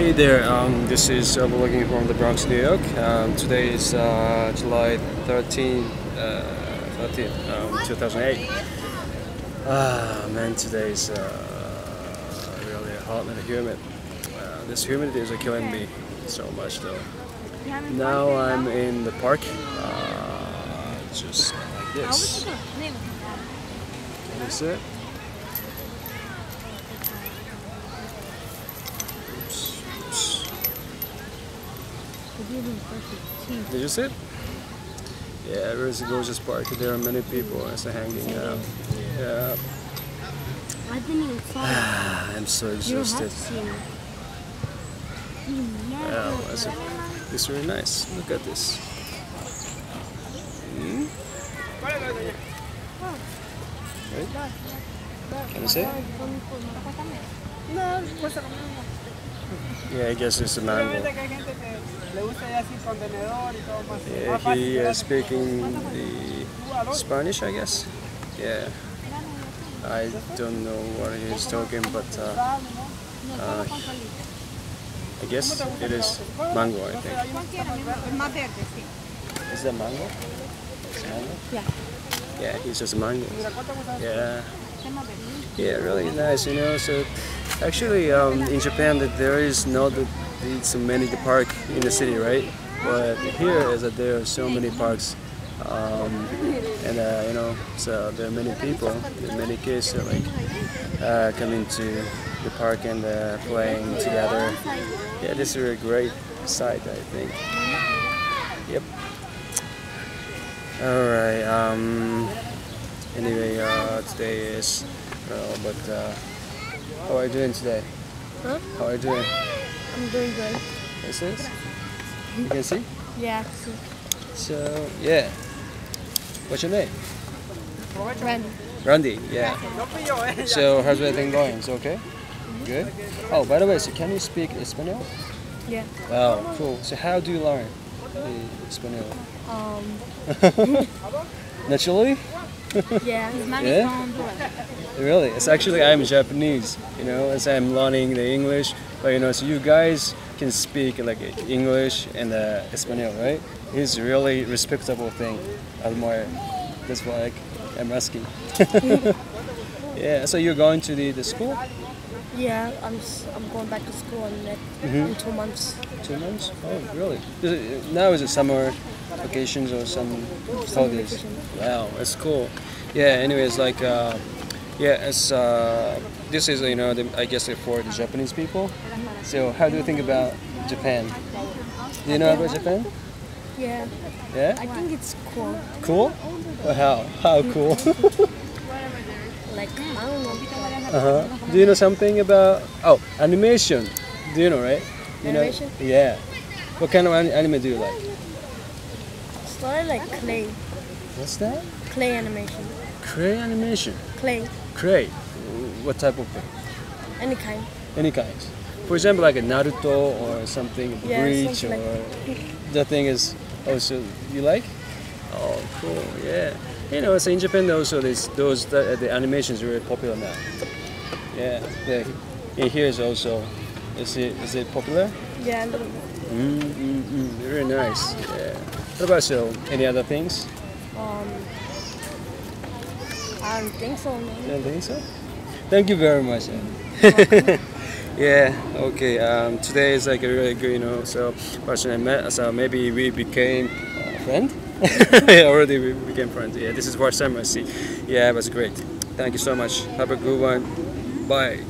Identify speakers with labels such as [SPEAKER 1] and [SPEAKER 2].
[SPEAKER 1] Hey there, um, this is uh, vlogging from the Bronx, New York. Um, today is uh, July 13, uh, 13 um, 2008. Ah, man, today is uh, really hot and humid. Uh, this humidity is killing me so much though. Now I'm in the park, uh, just like this. Can you see it? Did you see it? Yeah, it is a gorgeous park. There are many people as they're hanging out. Yeah,
[SPEAKER 2] I didn't even saw it.
[SPEAKER 1] I'm so exhausted. Wow, that's a, it's really nice. Look at this. Hmm? Right? Can you see?
[SPEAKER 3] No, cuesta como uno.
[SPEAKER 1] Yeah, I guess it's a mango.
[SPEAKER 3] Obviamente que hay gente que le gusta ya sin contenedor y todo más.
[SPEAKER 1] Yeah, he is
[SPEAKER 3] darle.
[SPEAKER 1] speaking the Spanish, I guess. Yeah. I don't know what he's talking, but uh, uh, I guess it is mango, I think.
[SPEAKER 3] Es más.
[SPEAKER 1] Is that mango? It's mango?
[SPEAKER 2] Yeah.
[SPEAKER 1] Yeah, he says mango.
[SPEAKER 3] Mira, ¿cuánto cuesta eso?
[SPEAKER 1] Yeah. Yeah, really nice, you know. So actually, um, in Japan, that there is not so many the park in the city, right? But here is that there are so many parks, um, and uh, you know, so there are many people, many kids like uh, coming to the park and uh, playing together. Yeah, this is a great sight, I think. Yep. All right. Um, anyway, uh, today is, uh, but uh, how are you doing today?
[SPEAKER 2] Huh?
[SPEAKER 1] How are you doing?
[SPEAKER 2] I'm doing good.
[SPEAKER 1] This is. You can see.
[SPEAKER 2] Yeah, see.
[SPEAKER 1] So yeah. What's your name?
[SPEAKER 2] Randy.
[SPEAKER 1] Randy. Yeah. So how's everything going? It's okay. Good. Oh, by the way, so can you speak Espanol?
[SPEAKER 2] Yeah.
[SPEAKER 1] Wow, cool. So how do you learn Espanol?
[SPEAKER 2] Um,
[SPEAKER 1] Naturally.
[SPEAKER 2] Yeah.
[SPEAKER 1] Yeah? Really, it's actually I'm Japanese, you know, as I'm learning the English. But you know, so you guys can speak like English and uh, Espanol, right? It's really respectable thing. I admire. That's why I'm asking. yeah. So you're going to the, the school?
[SPEAKER 2] Yeah, I'm I'm going back to school in, next,
[SPEAKER 1] Mhm.
[SPEAKER 2] in two months.
[SPEAKER 1] Two months? Oh, really? Now is it summer vacations or some holidays? Wow, that's cool. Yeah. Anyways, like, uh, yeah, it's uh, this is you know the, I guess for the Japanese people. So how do you think about Japan? Do you know about Japan?
[SPEAKER 2] Yeah,
[SPEAKER 1] Yeah.
[SPEAKER 2] I think it's cool.
[SPEAKER 1] Cool. Well, how? How cool?
[SPEAKER 2] Like I don't know.
[SPEAKER 1] uh-huh. Do you know something about oh animation? Do you know right? You
[SPEAKER 2] Animation?
[SPEAKER 1] know. Yeah. What kind of anime do you like?
[SPEAKER 2] Started like clay,
[SPEAKER 1] What's that?
[SPEAKER 2] clay animation.
[SPEAKER 1] Clay animation.
[SPEAKER 2] Clay,
[SPEAKER 1] Cray. What type of thing?
[SPEAKER 2] any kind.
[SPEAKER 1] Any kinds. For example, like a Naruto or something,
[SPEAKER 2] Yeah,
[SPEAKER 1] Bleach,
[SPEAKER 2] something
[SPEAKER 1] or
[SPEAKER 2] like-
[SPEAKER 1] the thing is also you like? Oh, cool. Yeah. You know, so in Japan also this those the, the animations are very popular now. Yeah. The, yeah, here is also. Is it is it popular?
[SPEAKER 2] Yeah, a little bit.
[SPEAKER 1] Mm, mm, mm. Very nice. Yeah. What about so? Any other things?
[SPEAKER 2] Um, I don't think so.
[SPEAKER 1] You
[SPEAKER 2] Man.
[SPEAKER 1] don't think so? Thank you very much. Yeah. Okay. Um, today is like a really good, you know. So person I met. So maybe we became uh, friend. yeah, already we became friends. Yeah. This is first time I see. Yeah, it was great. Thank you so much. Have a good one. Bye.